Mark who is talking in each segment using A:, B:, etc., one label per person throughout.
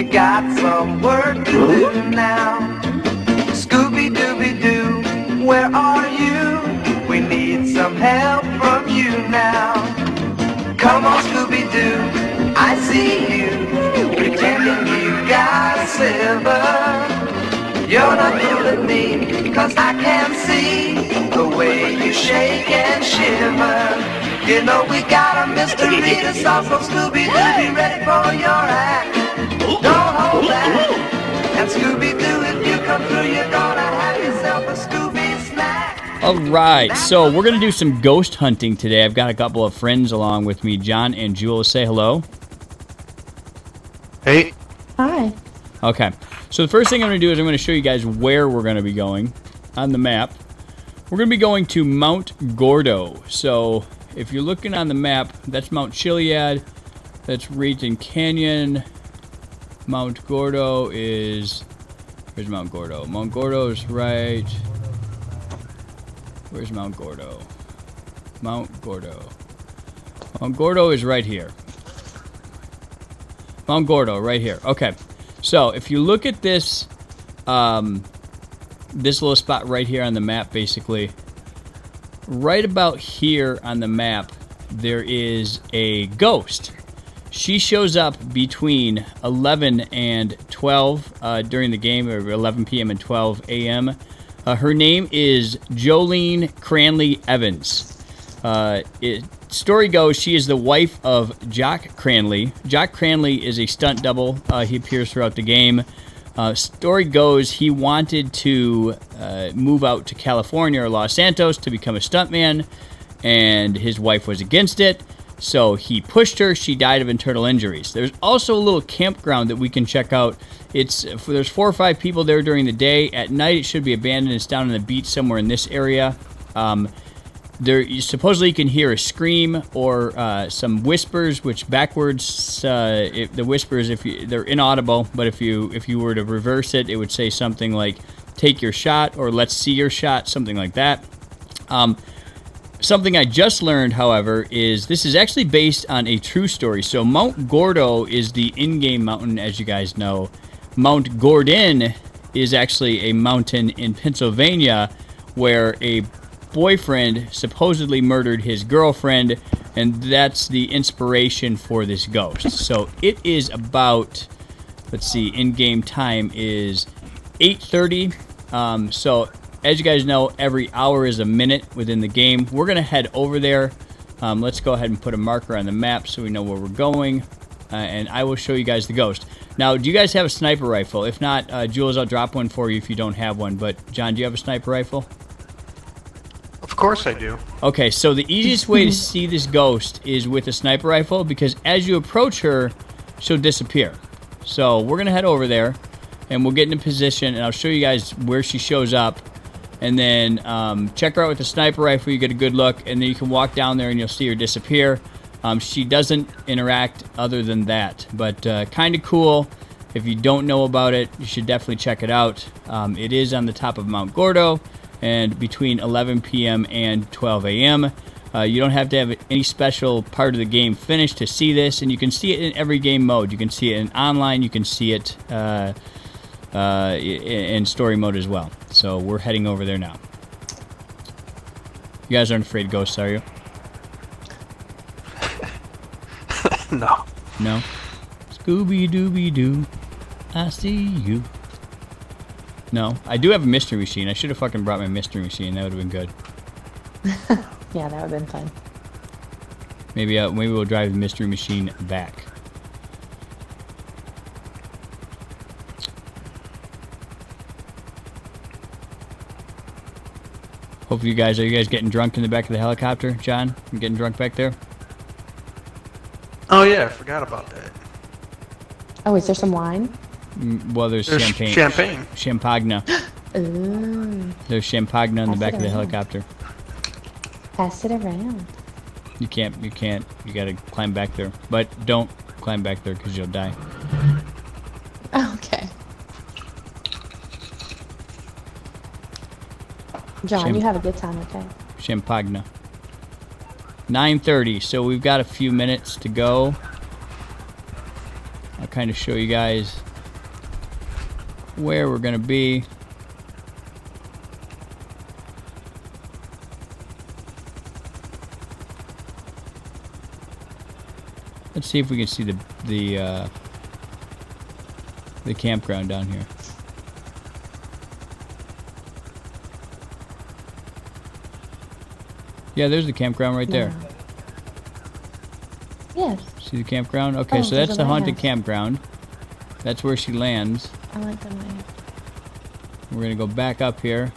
A: We got some work to do now. Scooby Dooby Doo, where are you? We need some help from you now. Come on, Scooby Doo, I see you. Pretending you got silver. You're not fooling me, cause I can see the way you shake and shiver. You know we got a mystery to solve, so Scooby Doo, be ready for your act. Don't hold back. And Scooby Doo, if you come through, you're gonna have yourself a Scooby snack.
B: All right, so we're gonna do some ghost hunting today. I've got a couple of friends along with me, John and Jewel. Say hello.
C: Hey.
D: Hi.
B: Okay, so the first thing I'm going to do is I'm going to show you guys where we're going to be going on the map. We're going to be going to Mount Gordo. So if you're looking on the map, that's Mount Chiliad. That's Raton Canyon. Mount Gordo is... Where's Mount Gordo? Mount Gordo is right... Where's Mount Gordo? Mount Gordo. Mount Gordo is right here. Mount Gordo, right here. Okay. So if you look at this, um, this little spot right here on the map, basically, right about here on the map, there is a ghost. She shows up between 11 and 12 uh, during the game, or 11 p.m. and 12 a.m. Uh, her name is Jolene Cranley Evans. Uh, it, story goes, she is the wife of Jock Cranley. Jock Cranley is a stunt double. Uh, he appears throughout the game. Uh, story goes, he wanted to uh, move out to California or Los Santos to become a stuntman, and his wife was against it. So he pushed her. She died of internal injuries. There's also a little campground that we can check out. It's there's four or five people there during the day. At night, it should be abandoned. It's down on the beach somewhere in this area. Um, there you supposedly you can hear a scream or uh, some whispers which backwards uh, the whispers if you they're inaudible but if you if you were to reverse it it would say something like take your shot or let's see your shot something like that um, something i just learned however is this is actually based on a true story so mount gordo is the in-game mountain as you guys know mount gordon is actually a mountain in pennsylvania where a boyfriend supposedly murdered his girlfriend, and that's the inspiration for this ghost. So it is about, let's see, in-game time is 8.30. Um, so as you guys know, every hour is a minute within the game. We're going to head over there. Um, let's go ahead and put a marker on the map so we know where we're going. Uh, and I will show you guys the ghost. Now, do you guys have a sniper rifle? If not, uh, Jules, I'll drop one for you if you don't have one. But, John, do you have a sniper rifle?
C: Of course I do.
B: Okay, so the easiest way to see this ghost is with a sniper rifle because as you approach her, she'll disappear. So we're going to head over there and we'll get in a position and I'll show you guys where she shows up. And then um, check her out with a sniper rifle, you get a good look, and then you can walk down there and you'll see her disappear. Um, she doesn't interact other than that, but uh, kind of cool. If you don't know about it, you should definitely check it out. Um, it is on the top of Mount Gordo and between 11 p.m. and 12 a.m. Uh, you don't have to have any special part of the game finished to see this, and you can see it in every game mode. You can see it in online, you can see it uh, uh, in story mode as well. So we're heading over there now. You guys aren't afraid of ghosts, are you?
C: no.
B: No? Scooby Dooby Doo, I see you. No, I do have a mystery machine. I should have fucking brought my mystery machine. That would have been good.
D: yeah, that would have been fun.
B: Maybe uh, maybe we'll drive the mystery machine back. Hope you guys are you guys getting drunk in the back of the helicopter, John? You getting drunk back there?
C: Oh yeah, I forgot about that.
D: Oh, is there some wine?
B: Mm, well, there's,
C: There's
B: champagne.
C: champagne.
B: Champagna.
D: Ooh,
B: There's champagne in the back of the helicopter.
D: pass it around.
B: You can't. You can't. You gotta climb back there. But don't climb back there because you'll die.
D: John, you have a good time, okay?
B: Champagna. 9.30, so we've got a few minutes to go. I'll kind of show you guys where we're gonna be. Let's see if we can see the the uh, the campground down here. Yeah, there's the campground right there.
D: Yes,
B: See the campground? Okay,
D: Oh,
B: so that's the haunted
D: lighthouse.
B: campground. That's where she lands.
D: I like the way.
B: We're gonna go back up here.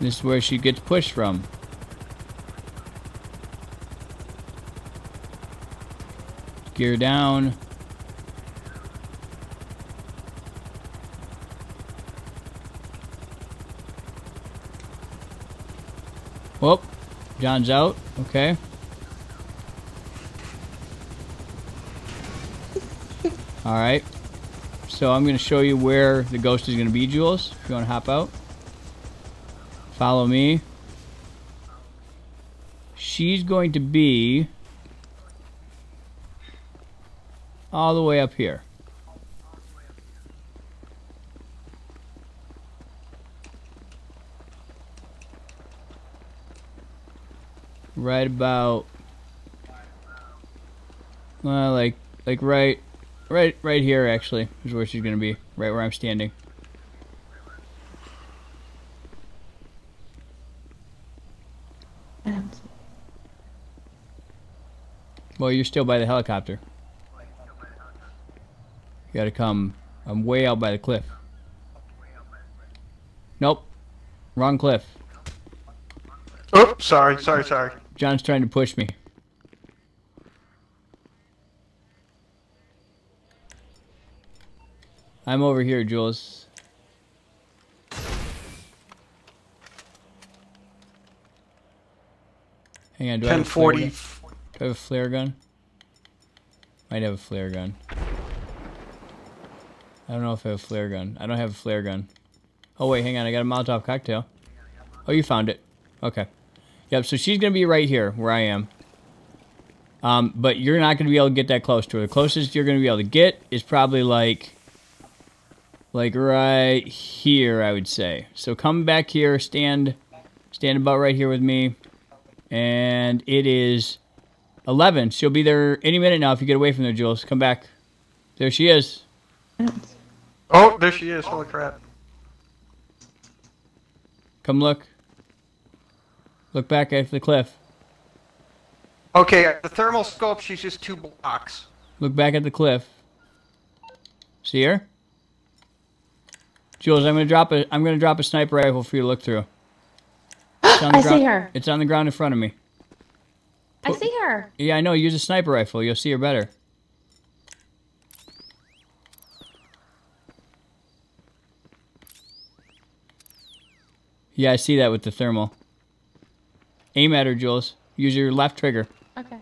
B: This is where she gets pushed from. Gear down. Whoop. John's out. Okay. All right. So I'm going to show you where the ghost is going to be, Jules. If you want to hop out, follow me. She's going to be all the way up here. Right about, well, like, like right Right, right here actually is where she's gonna be. Right where I'm standing. Well, you're still by the helicopter. You gotta come. I'm way out by the cliff. Nope. Wrong cliff.
C: Oh, sorry, sorry, sorry.
B: John's trying to push me. I'm over here, Jules. Hang on, do I have a flare gun? Do I have a flare gun? Might have a flare gun. I don't know if I have a flare gun. I don't have a flare gun. Oh wait, hang on, I got a Molotov cocktail. Oh, you found it. Okay. Yep, so she's gonna be right here where I am. Um, but you're not gonna be able to get that close to her. The closest you're gonna be able to get is probably like like right here, I would say. So come back here, stand stand about right here with me. And it is 11. She'll be there any minute now if you get away from there, Jules. Come back. There she is.
D: I don't see.
C: Oh, there she is. Holy crap.
B: Come look. Look back at the cliff.
C: Okay, the thermal scope, she's just two blocks.
B: Look back at the cliff. See her? Jules, I'm gonna drop a I'm gonna drop a sniper rifle for you to look through. It's on the
D: I see her.
B: It's on the ground in front of me.
D: I see her.
B: Yeah, I know. Use a sniper rifle. You'll see her better. Yeah, I see that with the thermal. Aim at her, Jules. Use your left trigger.
D: Okay.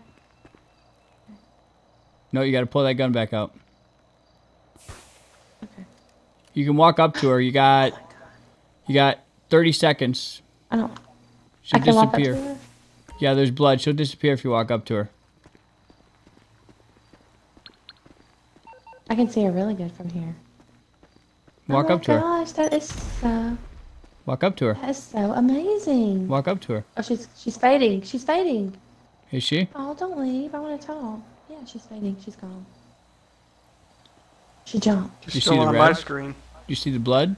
B: No, you got to pull that gun back out.
D: Okay.
B: You can walk up to her. You got, oh you got 30 seconds.
D: I don't.
B: She'll
D: I up
B: disappear. Yeah, there's blood. She'll disappear if you walk up to her.
D: I can see her really good from here.
B: Walk
D: oh
B: up to
D: my
B: her.
D: gosh, that is so
B: Walk up to her.
D: that is so amazing.
B: Walk up to her.
D: Oh, she's she's fading. She's fading.
B: Is she?
D: Oh, don't leave. I want to talk. Yeah, she's fading. She's gone. She jumped.
C: She's
B: You
C: still
B: see the
C: on my
B: red?
C: screen.
B: You see the blood?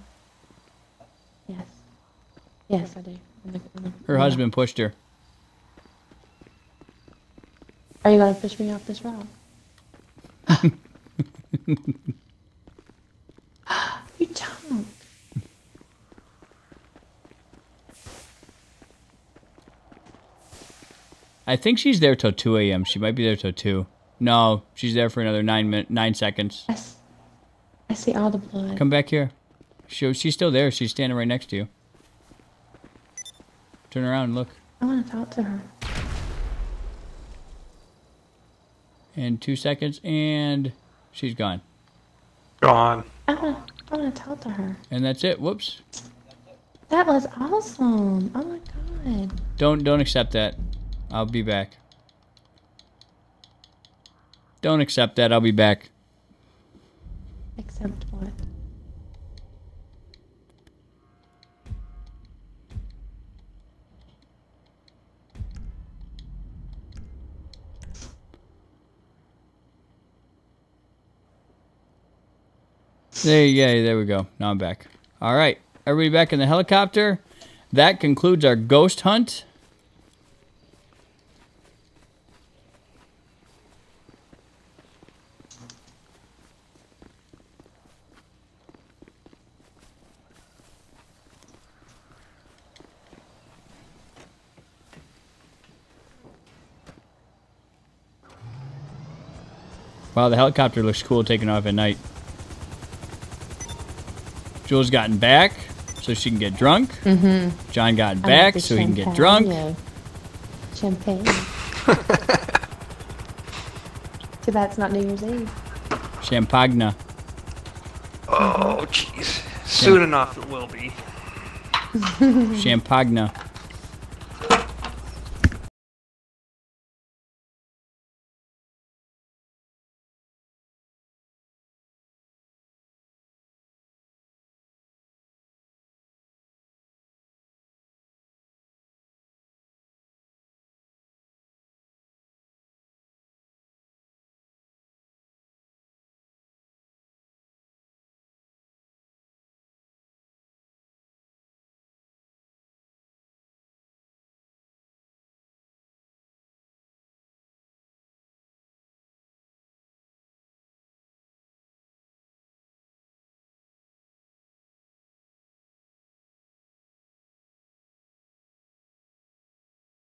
D: Yes. Yes, I do. In the- in the-
B: Her
D: yeah.
B: husband pushed her.
D: Are you gonna push me off this rock? you jumped.
B: I think she's there till 2 a.m. She might be there till 2. No, she's there for another nine min- nine seconds.
D: Yes. I see all the blood.
B: Come back here. She, she's still there. She's standing right next to you. Turn around and look.
D: I want to talk to her.
B: And two seconds, and she's gone.
C: Gone.
D: I want to. I want to talk to her.
B: And that's it. Whoops.
D: That was awesome. Oh my god.
B: Don't don't accept that. I'll be back. Don't accept that. I'll be back.
D: Except what?
B: There you go. There we go. Now I'm back. All right. Everybody back in the helicopter. That concludes our ghost hunt. Wow, the helicopter looks cool taking off at night. Jules gotten back so she can get drunk. Mm-hmm. John got back
D: the
B: so he can get drunk.
D: yeah. Champagne. Too bad it's not New Year's Eve.
B: Champagna.
C: Oh, jeez. Soon enough it will be.
B: Champagna.